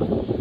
you.